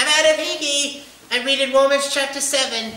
I'm Adam Hickey. I read in Romans chapter 7.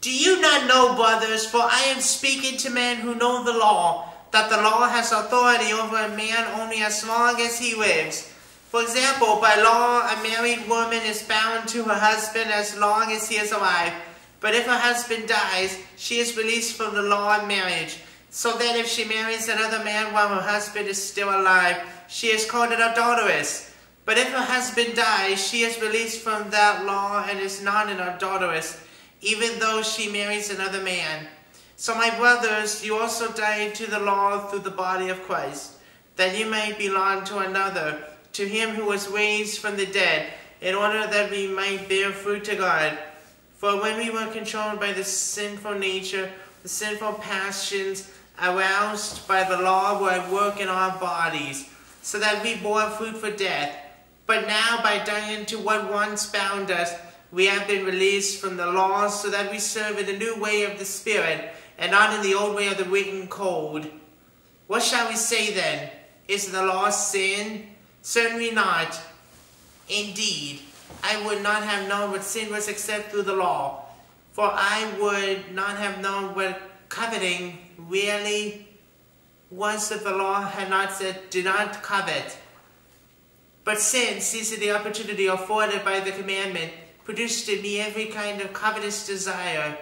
Do you not know, brothers, for I am speaking to men who know the law, that the law has authority over a man only as long as he lives. For example, by law, a married woman is bound to her husband as long as he is alive. But if her husband dies, she is released from the law of marriage. So that if she marries another man while her husband is still alive, she is called an adulteress. But if her husband dies, she is released from that law and is not an adulteress, even though she marries another man. So my brothers, you also died to the law through the body of Christ, that you might belong to another, to him who was raised from the dead, in order that we might bear fruit to God. For when we were controlled by the sinful nature, the sinful passions aroused by the law were at work in our bodies, so that we bore fruit for death. But now, by dying to what once bound us, we have been released from the law, so that we serve in the new way of the Spirit, and not in the old way of the written code. What shall we say then? Is the law sin? Certainly not. Indeed, I would not have known what sin was except through the law. For I would not have known what coveting really was if the law had not said, do not covet. But sin, seizing the opportunity afforded by the commandment, produced in me every kind of covetous desire.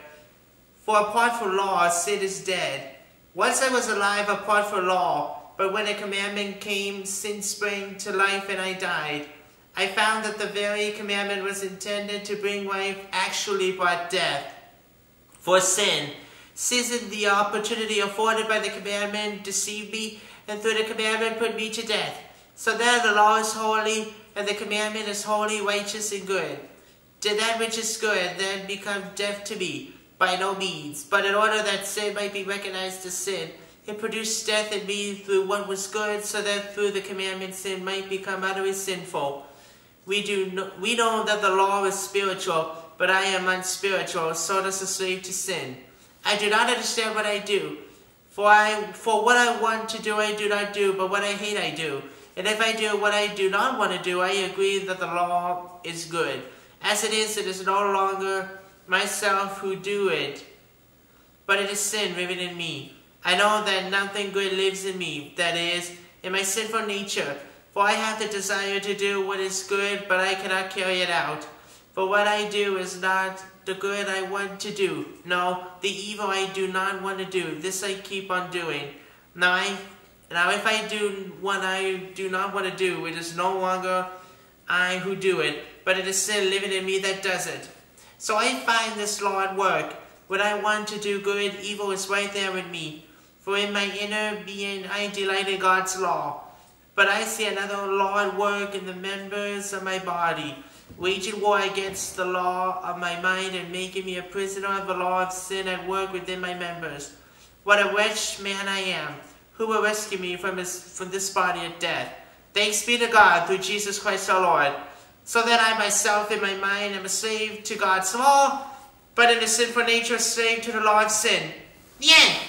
For apart from law, sin is dead. Once I was alive apart from law, but when a commandment came, sin sprang to life and I died. I found that the very commandment was intended to bring life actually brought death. For sin, seizing the opportunity afforded by the commandment, deceived me, and through the commandment put me to death. So that the law is holy, and the commandment is holy, righteous, and good. Did that which is good then become death to me? By no means. But in order that sin might be recognized as sin, it produced death in me through what was good, so that through the commandment sin might become utterly sinful. We do know, we know that the law is spiritual, but I am unspiritual, so does the slave to sin. I do not understand what I do. For I for what I want to do I do not do, but what I hate I do. And if I do what I do not want to do, I agree that the law is good. As it is, it is no longer myself who do it, but it is sin living in me. I know that nothing good lives in me, that is, in my sinful nature. For I have the desire to do what is good, but I cannot carry it out. For what I do is not the good I want to do. No, the evil I do not want to do. This I keep on doing. Now, I, now if I do what I do not want to do, it is no longer I who do it, but it is sin living in me that does it. So I find this law at work. When I want to do good, evil is right there in me. For in my inner being I delight in God's law. But I see another law at work in the members of my body, waging war against the law of my mind and making me a prisoner of the law of sin at work within my members. What a wretched man I am! Who will rescue me from, his, from this body of death? Thanks be to God through Jesus Christ our Lord. So that I myself in my mind am a slave to God's law, but in a sinful nature a slave to the law of sin. The end.